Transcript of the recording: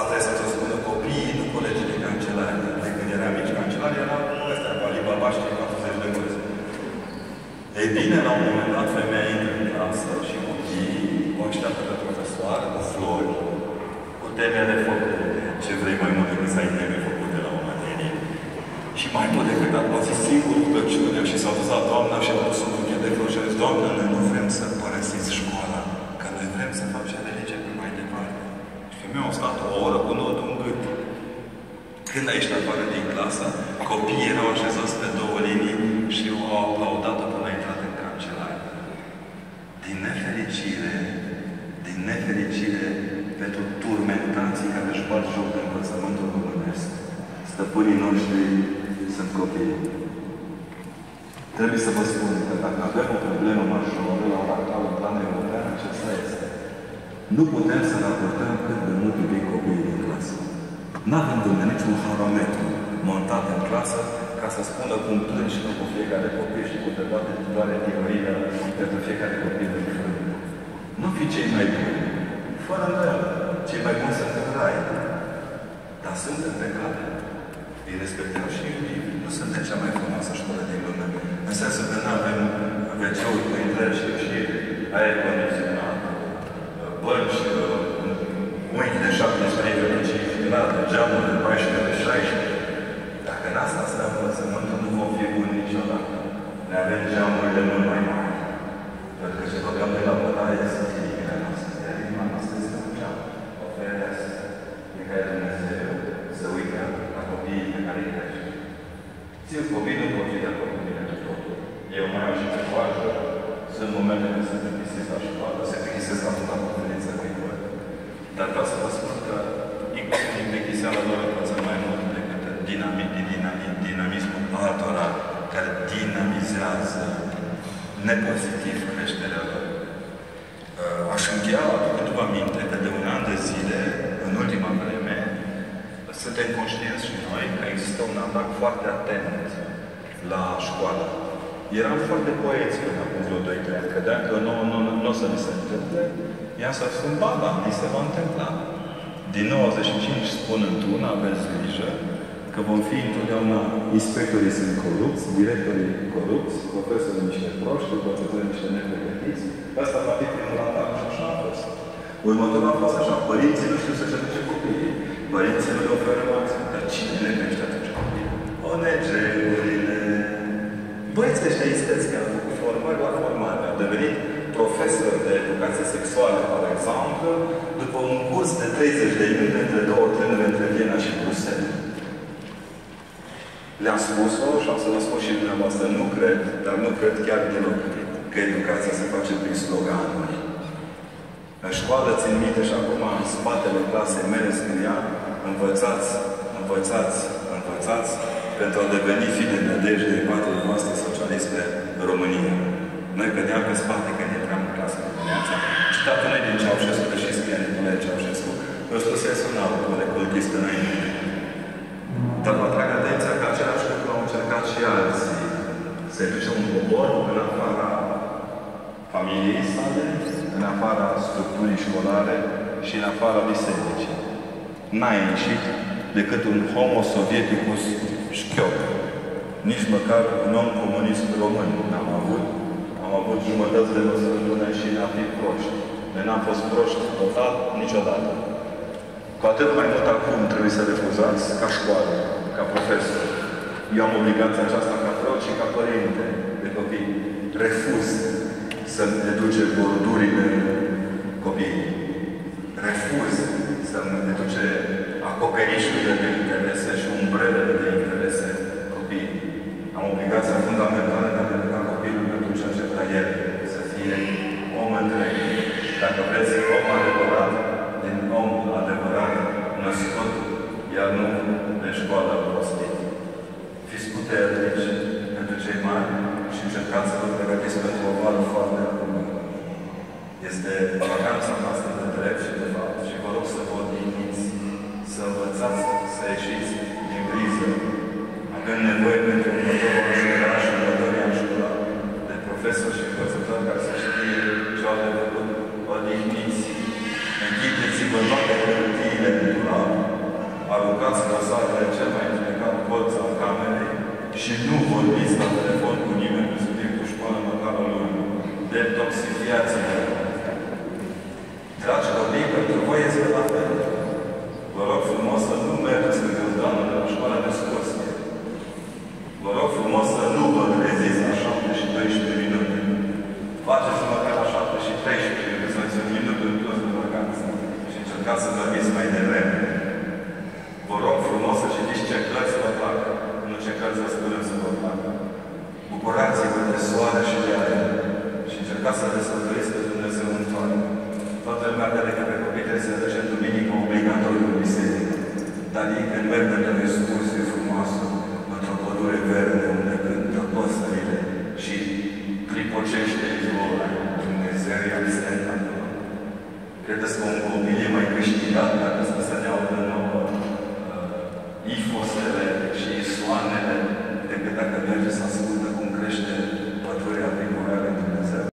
Asta trebuie să-ți o spună copiii, nu colegii de cancelari. De când eram mici cancelari, erau ăstea, Bali Baba și 40 de mulți. Ei bine, la un moment dat, femeia intră în clasă și copiii o așteaptă pe profesoară cu flori, cu temele făcute. Ce vrei mai mult decât să ai teme făcute la o materie? Și mai mult decât atât, a zis singur rugăciunea și s-a dus la doamna și a pus un buchet de flori și a zis, Doamne, noi nu vrem să părăsiți școala, că noi vrem să facem religie pe mai departe. Și femeia a stat o oră cu nodul în gât. Când a ieșit afară din clasă, copiii erau așezați pe două linii și au aplaudat-o până a intrat în cancelare. Din nefericire, din nefericire pentru turmentații care își bat joc de învățământul românesc, stăpânii noștri sunt copii. Trebuie să vă spun că dacă avem o problemă majoră la ora actuală în plan european, acesta este. Nu putem să raportăm cât de mult iubim copiii din clasă. N-avem de niciun harometru montat în clasă ca să spună cum plângi cu fiecare copil și cu toate doare tiroidă pentru fiecare copil din frână. Nu fi cei mai buni, fără îndoială. Cei mai buni sunt în rai. Dar suntem pe cale. Îi respectăm și iubim. Nu suntem cea mai frumoasă școală din lume. În sensul că nu avem WC-uri cu intrări și ieșiri, aer condiționat, 75 grade, geamuri de 14 de 16. Dacă în asta stă învățământul, nu vom fi buni niciodată. Ne avem geamurile mult mai mari. Pentru că ce băgăm de la bătaie sunt inimile noastre. Iar inima noastră este un geam. O fereastră de care Dumnezeu să uite la copiii pe care îi crește. Țin copiii nu pot fi de acord cu mine de totul. Eu mai am și pe coajă. Sunt momente când se plictisesc la școală, se plictisesc la la conferință cu ei. Dar vreau să vă spun că inclusiv din plictiseală lor învățăm mai mult decât dinamic, dinamic, dinamismul altora care dinamizează nepozitiv creșterea lor. Uh, Aș încheia aducându-vă aminte că de un an de zile, în ultima vreme, suntem conștienți și noi că există un atac foarte atent la școală. Eram foarte poeți până acum vreo 2 ani. Credeam că nu, nu, nu, nu o să ni se întâmple. I-am să spun, ba, da, ni se va întâmpla. Din 95 spun într-una, aveți grijă, că vom fi întotdeauna inspectorii sunt corupți, directorii corupți, profesorii niște proști, învățătorii niște nepregătiți. Asta va fi primul atac și așa a fost. Următorul a fost așa, părinții nu știu să-și aduce copiii. Părinții nu le oferă maxim. Dar cine le crește atunci copiii? ONG-urile. Băieții ăștia isteți care au făcut formări la formare. Au devenit profesori de educație sexuală, par exemplu, după un curs de 30 de minute între două trenuri între Viena și Bruxelles. Le-am spus-o și am să vă spun și dumneavoastră, nu cred, dar nu cred chiar deloc că educația se face prin sloganuri. În școală țin minte și acum în spatele clasei mele scria învățați, învățați, învățați pentru a deveni fi de nădejde în patele noastre socialiste România. Noi cădeam pe spate când intram în clasă de dimineața. Citatul noi din Ceaușescu, deși scrie Nicolae Ceaușescu, îl spusese un alt colecultist înainte. Dar vă atrag atenția că același lucru au încercat și alții. Se duce un popor în afara familiei sale, în afara structurii școlare și în afara bisericii. N-a ieșit decât un homo sovieticus șchiop. Nici măcar un om comunist român n-am avut. Am avut jumătăți de măsurătură și n-am fi proști. Noi n-am fost proști total niciodată. Cu atât mai mult acum trebuie să refuzați ca școală, ca profesor. Eu am obligația aceasta ca preot și ca părinte de copii. Refuz să-mi educe bordurile copiii. Refuz să-mi educe acoperișurile de interese și umbrelele de interese copiii. Am obligația fundamentală de a educa copilul pentru ceea ce vrea el, să fie om întreg. Dacă vreți om adevărat, din om adevărat, născut, iar nu de școală prostit. Fiți puternici pentru cei mari și încercați să vă pregătiți pentru o vară foarte bună. Este vacanța noastră de drept și de fapt și vă rog să vă odihniți, să învățați să ieșiți din criză. Avem nevoie pentru următorul anșuraș și următorii anșura de profesori și învățători care să știe ce au de făcut. Odihniți, și nu vorbiți la telefon cu nimeni pe subiectul școală măcar al lui detoxifiație. Dragi copii, pentru voi este la fel. Vă rog frumos să nu mergeți când eu doamnă de la școala de scoție. Vă rog frumos să nu vă treziți la 7 și 12 minute. Faceți măcar la 7 și 13 minute, să veți un minut în plus de vacanță. Și încercați să veniți mai devreme. Vă rog frumos să citiți ce cărți vă plac, nu ce cărți vă spunem să vă placă. Bucurați-vă de soare și de aer și încercați să descoperiți pe Dumnezeu în toate. Toată lumea crede că pe copii trebuie să duce în duminică obligatoriu în biserică. Dar ei când merg pe o excursie frumoasă, într-o pădure verde, unde cântă păsările și clipocește izvorul, Dumnezeu e absent acolo. Credeți că un copil e mai special dacă acesta se reaudă nouă uh, uh ifosele și soanele, decât dacă merge să ascultă cum crește pădurea primorară